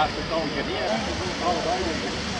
Ja, dat kan ik niet. doen we allebei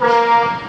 Música